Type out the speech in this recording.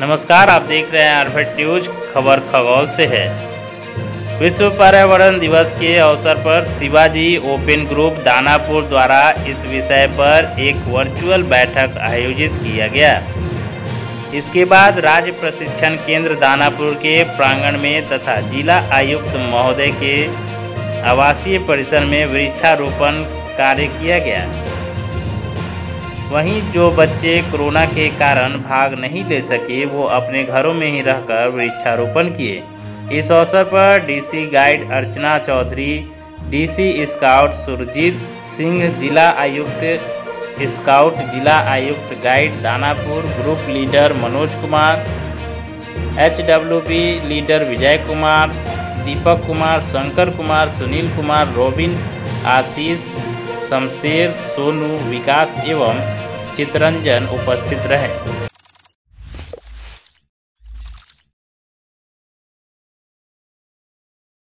नमस्कार, आप देख रहे हैं आरभट न्यूज़, खबर खगौल से है। विश्व पर्यावरण दिवस के अवसर पर शिवाजी ओपन ग्रुप दानापुर द्वारा इस विषय पर एक वर्चुअल बैठक आयोजित किया गया। इसके बाद राज्य प्रशिक्षण केंद्र दानापुर के प्रांगण में तथा जिला आयुक्त महोदय के आवासीय परिसर में वृक्षारोपण कार्य किया गया। वहीं जो बच्चे कोरोना के कारण भाग नहीं ले सके, वो अपने घरों में ही रहकर वृक्षारोपण किए। इस अवसर पर DC guide Archana Chaudhary, DC scout Surjeet Singh, जिला आयुक्त स्काउट, जिला आयुक्त guide Danapur, group leader Manoj Kumar H leader Vijay Kumar, Deepak Kumar, Shankar Kumar, Sunil Kumar, Robin, Ashish, Shamsher, Sonu, Vikas एवं चितरंजन उपस्थित रहे।